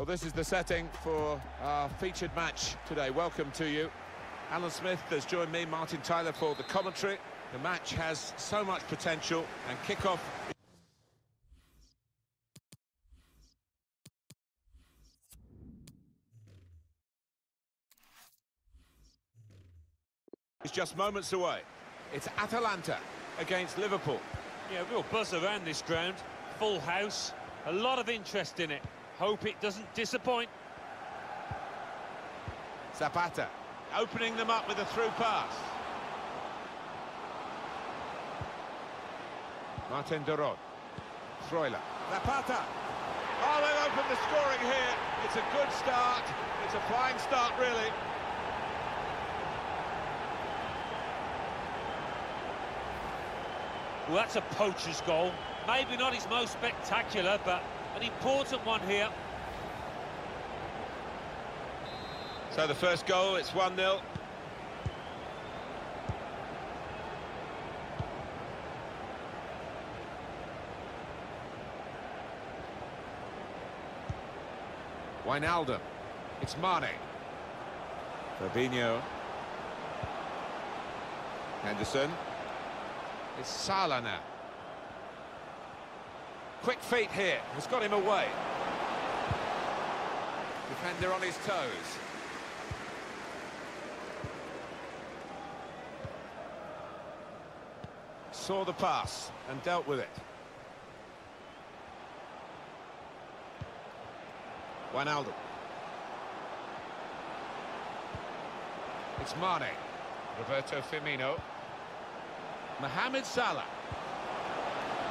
Well, this is the setting for our featured match today. Welcome to you. Alan Smith has joined me, Martin Tyler, for the commentary. The match has so much potential, and kickoff... is just moments away. It's Atalanta against Liverpool. Yeah, real buzz around this ground. Full house, a lot of interest in it. Hope it doesn't disappoint. Zapata opening them up with a through pass. Martin de Roon. Freuler. Zapata. Oh, they've opened the scoring here. It's a good start. It's a fine start, really. Well, that's a poacher's goal. Maybe not his most spectacular, but an important one here. So the first goal, it's 1-0. Wijnaldum. It's Mane. Fabinho. Henderson. It's Salah now. Quick feet here, has got him away. Defender on his toes. Saw the pass and dealt with it. Wijnaldum. It's Mane. Roberto Firmino. Mohamed Salah.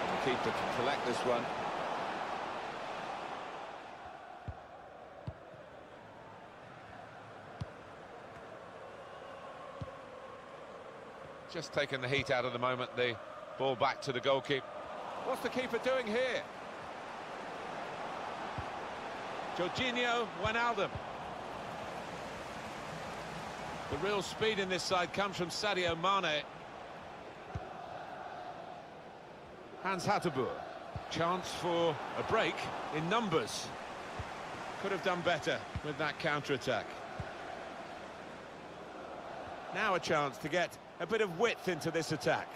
The keeper can collect this one. Just taking the heat out of the moment, the ball back to the goalkeeper. What's the keeper doing here? Georginio Wijnaldum. The real speed in this side comes from Sadio Mane. Hans Hateboer. Chance for a break in numbers. Could have done better with that counter-attack. Now a chance to get a bit of width into this attack.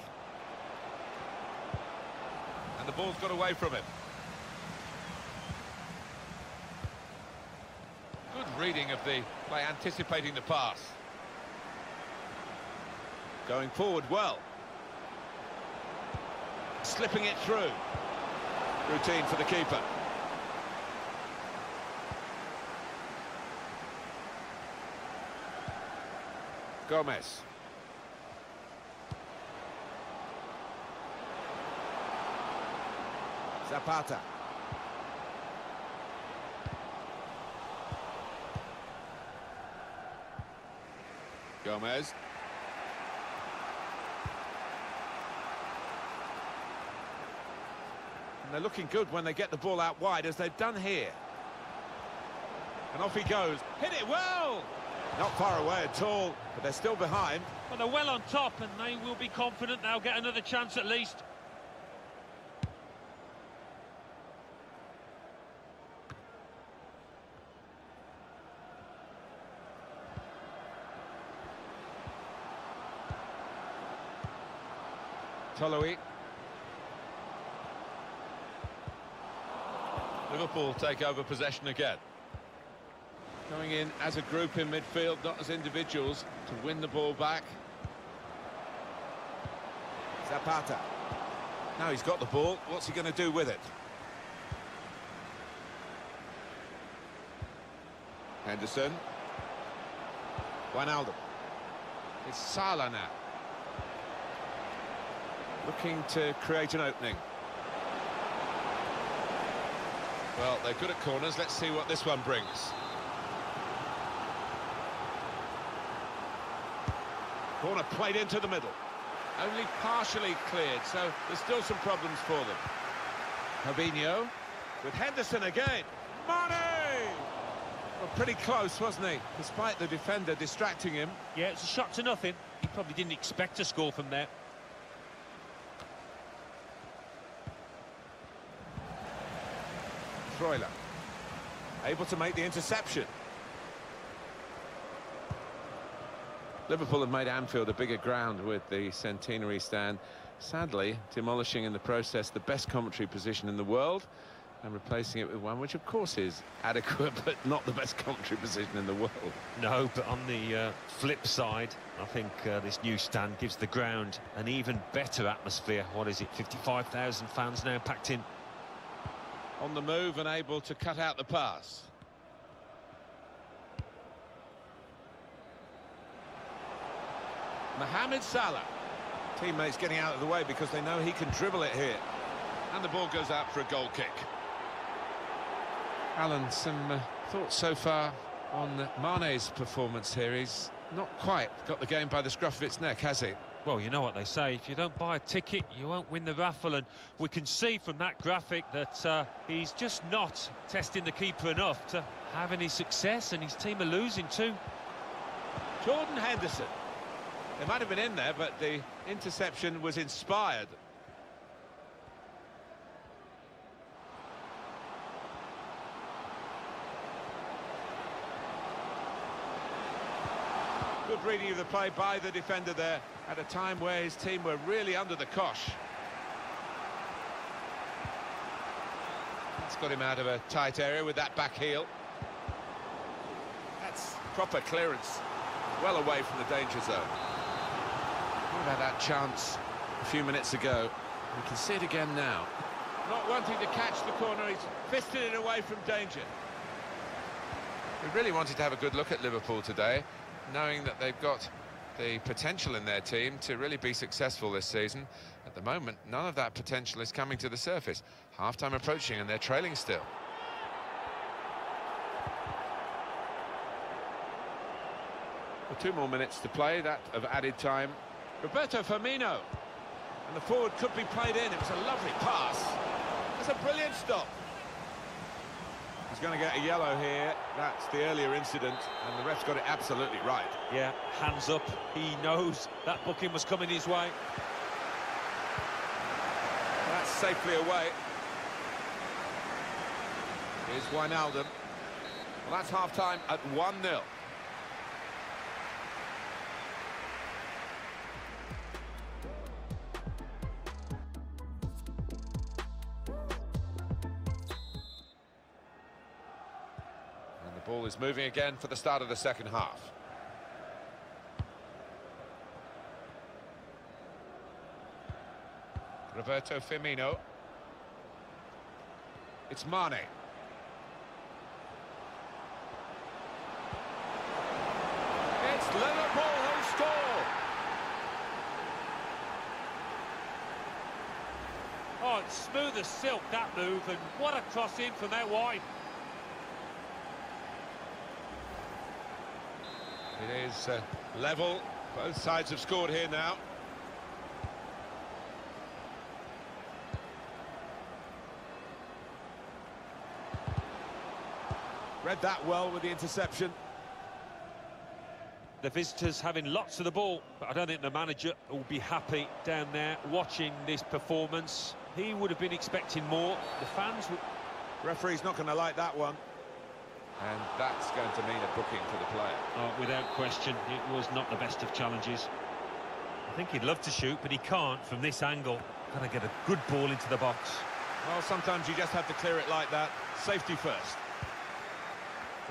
And the ball's got away from him. Good reading of the by anticipating the pass. Going forward well. Slipping it through. Routine for the keeper. Gomez. Zapata. Gomez. And they're looking good when they get the ball out wide, as they've done here. And off he goes. Hit it well! Not far away at all, but they're still behind. Well, they're well on top, and they will be confident they'll get another chance at least. Toloi. Liverpool take over possession again. Coming in as a group in midfield, not as individuals, to win the ball back. Zapata. Now he's got the ball, what's he going to do with it? Henderson. Wijnaldum. It's Salah now. Looking to create an opening. Well, they're good at corners. Let's see what this one brings. Corner played into the middle. Only partially cleared, so there's still some problems for them. Fabinho with Henderson again. Mane! Well, pretty close, wasn't he? Despite the defender distracting him. Yeah, it's a shot to nothing. He probably didn't expect to score from there. Freuler. able to make the interception. Liverpool have made Anfield a bigger ground with the centenary stand, sadly demolishing in the process the best commentary position in the world and replacing it with one which of course is adequate but not the best commentary position in the world. No, but on the uh, flip side, I think uh, this new stand gives the ground an even better atmosphere. What is it, 55,000 fans now packed in? On the move and able to cut out the pass. Mohamed Salah. Teammates getting out of the way because they know he can dribble it here. And the ball goes out for a goal kick. Alan, some uh, thoughts so far on Mane's performance here. He's not quite got the game by the scruff of its neck, has he? Well, you know what they say, if you don't buy a ticket, you won't win the raffle, and we can see from that graphic that uh, he's just not testing the keeper enough to have any success, and his team are losing too. Jordan Henderson. They might have been in there, but the interception was inspired. Reading of the play by the defender there at a time where his team were really under the cosh. That's got him out of a tight area with that back heel. That's proper clearance, well away from the danger zone. What about that chance a few minutes ago? We can see it again now. Not wanting to catch the corner, he's fisted it away from danger. We really wanted to have a good look at Liverpool today, knowing that they've got the potential in their team to really be successful this season. At the moment, none of that potential is coming to the surface. Half-time approaching and they're trailing still. Well, two more minutes to play, that of added time. Roberto Firmino. And the forward could be played in. It was a lovely pass. It's a brilliant stop. He's going to get a yellow here. That's the earlier incident, and the ref's got it absolutely right. Yeah, hands up. He knows that booking was coming his way. That's safely away. Here's Wijnaldum. Well, that's half-time at 1-0. Ball is moving again for the start of the second half. Roberto Firmino. It's Mane. It's Liverpool who score. Oh, it's smooth as silk, that move, and what a cross in from out wide. It is uh, level. Both sides have scored here now. Read that well with the interception. The visitors having lots of the ball, but I don't think the manager will be happy down there watching this performance. He would have been expecting more. The fans would... Referee's not going to like that one. And that's going to mean a booking for the player. Oh, without question, it was not the best of challenges. I think he'd love to shoot, but he can't from this angle. Got to get a good ball into the box. Well, sometimes you just have to clear it like that. Safety first.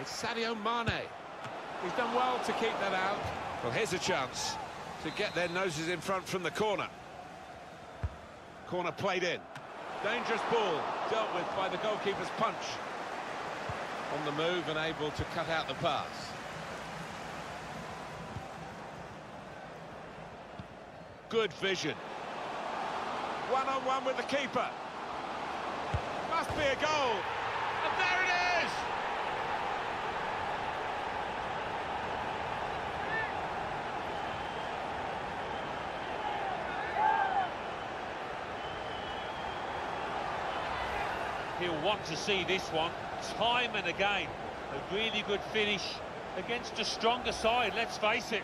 It's Sadio Mane. He's done well to keep that out. Well, here's a chance to get their noses in front from the corner. Corner played in. Dangerous ball dealt with by the goalkeeper's punch on the move and able to cut out the pass. Good vision. One-on-one -on -one with the keeper. Must be a goal. And there it is! He'll want to see this one time and again. A really good finish against a stronger side, let's face it.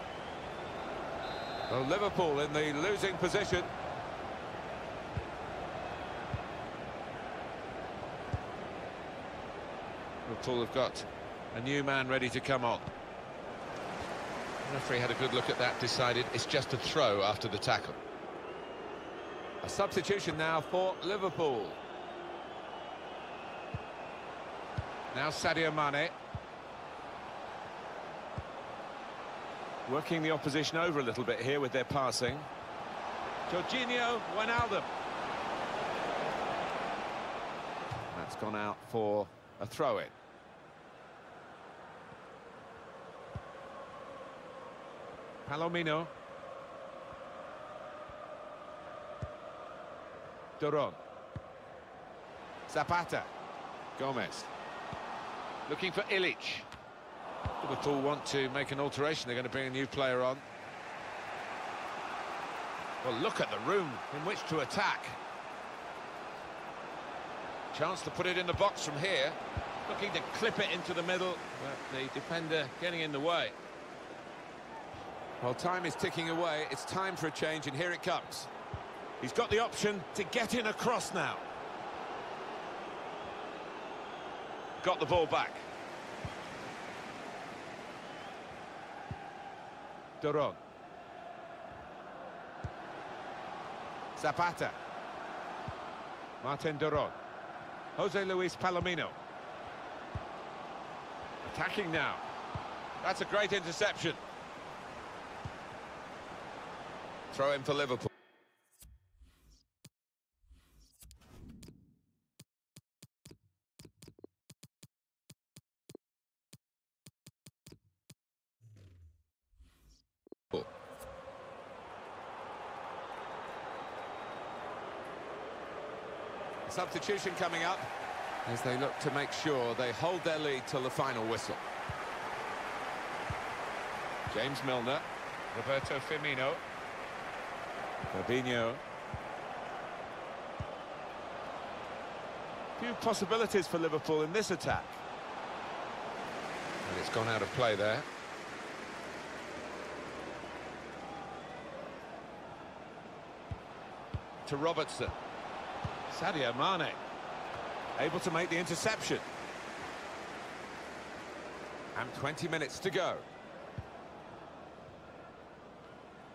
Well, Liverpool in the losing position. Liverpool have got a new man ready to come on. Referee had a good look at that, decided it's just a throw after the tackle. A substitution now for Liverpool. Now Sadio Mane. Working the opposition over a little bit here with their passing. Georginio Wijnaldum. That's gone out for a throw-in. Palomino. de Roon. Zapata. Gomez. Looking for Ilic. Liverpool want to make an alteration. They're going to bring a new player on. Well, look at the room in which to attack. Chance to put it in the box from here. Looking to clip it into the middle, but the defender getting in the way. Well, time is ticking away. It's time for a change, and here it comes. He's got the option to get in across now. Got the ball back. de Roon. Zapata. Martin de Roon. Jose Luis Palomino. Attacking now. That's a great interception. Throw in for Liverpool. Substitution coming up as they look to make sure they hold their lead till the final whistle. James Milner, Roberto Firmino, Fabinho. Few possibilities for Liverpool in this attack. And it's gone out of play there. To Robertson. Sadio Mane. Able to make the interception. And 20 minutes to go.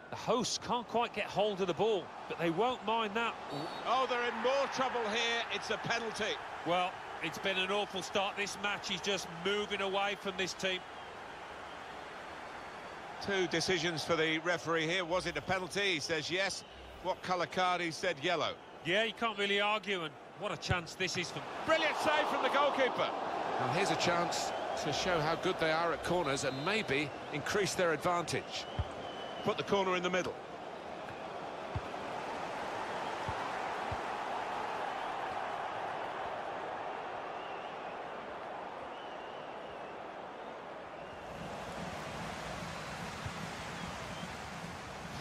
The hosts can't quite get hold of the ball, but they won't mind that. Oh, they're in more trouble here. It's a penalty. Well, it's been an awful start this match. is just moving away from this team. Two decisions for the referee here. Was it a penalty? He says yes. What colour card? He said yellow. Yeah, you can't really argue, and what a chance this is for... Brilliant save from the goalkeeper. Now here's a chance to show how good they are at corners and maybe increase their advantage. Put the corner in the middle.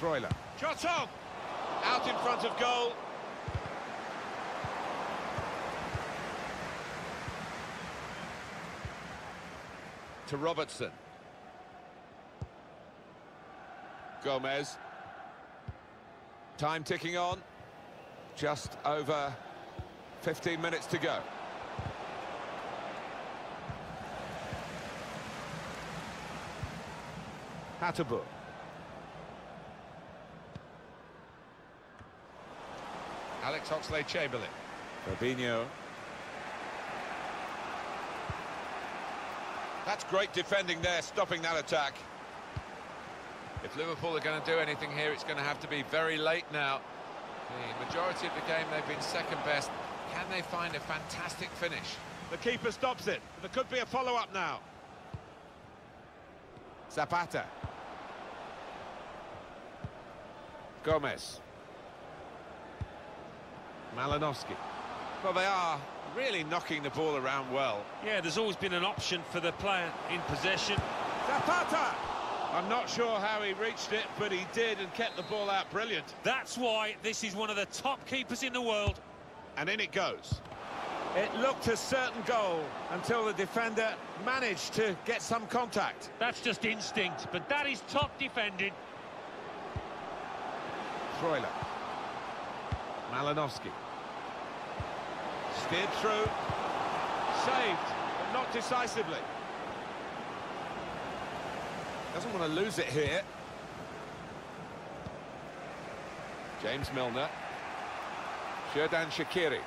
Freuler. Shot on! Out in front of goal. To Robertson. Gomez. Time ticking on. Just over 15 minutes to go. Hateboer. Alex Oxlade-Chamberlain. Fabinho. That's great defending there, stopping that attack. If Liverpool are going to do anything here, it's going to have to be very late now. The majority of the game, they've been second best. Can they find a fantastic finish? The keeper stops it. There could be a follow-up now. Zapata. Gomez. Malinovskyi. Well, they are really knocking the ball around well. Yeah, there's always been an option for the player in possession. Zapata! I'm not sure how he reached it, but he did and kept the ball out brilliant. That's why this is one of the top keepers in the world. And in it goes. It looked a certain goal until the defender managed to get some contact. That's just instinct, but that is top defending. Freuler. Malinovskyi. Steered through. Saved. But not decisively. Doesn't want to lose it here. James Milner. Xherdan Shaqiri.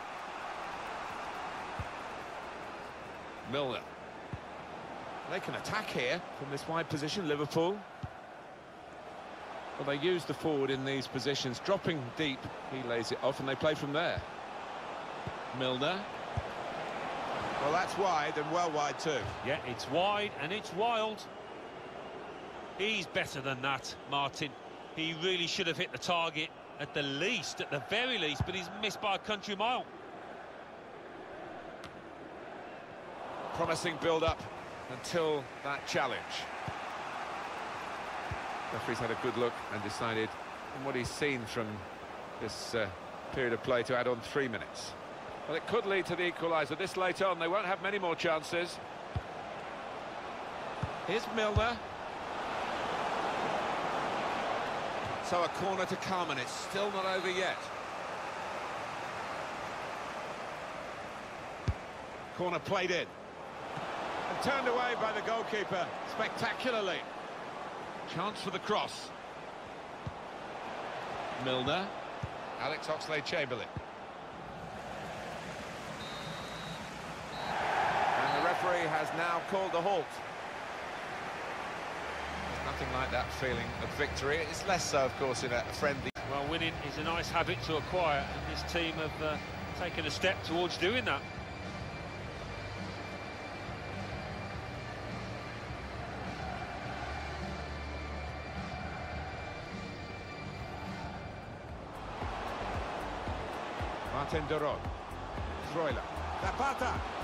Milner. They can attack here from this wide position, Liverpool. Well, they use the forward in these positions, dropping deep. He lays it off and they play from there. Milner. Well, that's wide and well wide too. Yeah, it's wide and it's wild. He's better than that, Martin. He really should have hit the target at the least, at the very least, but he's missed by a country mile. Promising build-up until that challenge. Referee's had a good look and decided, from what he's seen from this uh, period of play, to add on three minutes. Well, it could lead to the equaliser. This late on, they won't have many more chances. Here's Milner. So a corner to come, and it's still not over yet. Corner played in. And turned away by the goalkeeper spectacularly. Chance for the cross. Milner. Alex Oxlade-Chamberlain. And the referee has now called a halt. There's nothing like that feeling of victory. It's less so, of course, in a friendly... Well, winning is a nice habit to acquire, and this team have uh, taken a step towards doing that. Martin de Roon. Freuler. Zapata.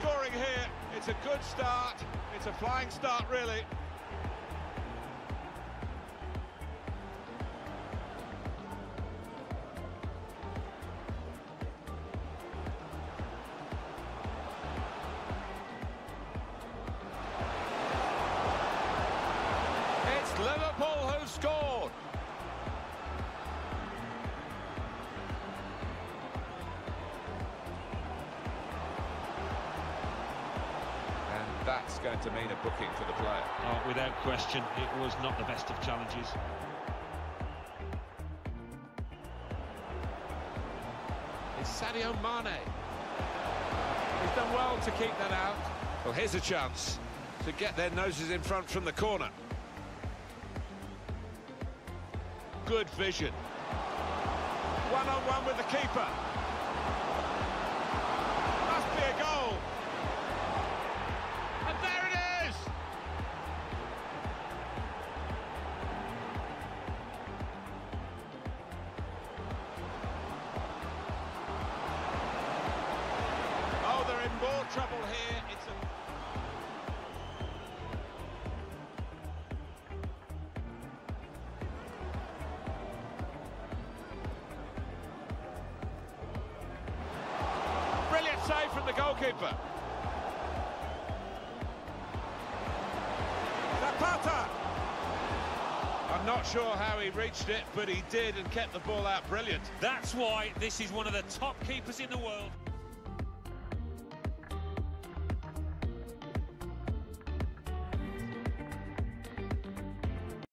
Scoring here. It's a good start. It's a flying start, really. It was not the best of challenges. It's Sadio Mane. He's done well to keep that out. Well, here's a chance to get their noses in front from the corner. Good vision. One-on-one -on -one with the keeper. More trouble here. It's a... Brilliant save from the goalkeeper. Zapata! I'm not sure how he reached it, but he did and kept the ball out brilliant. That's why this is one of the top keepers in the world.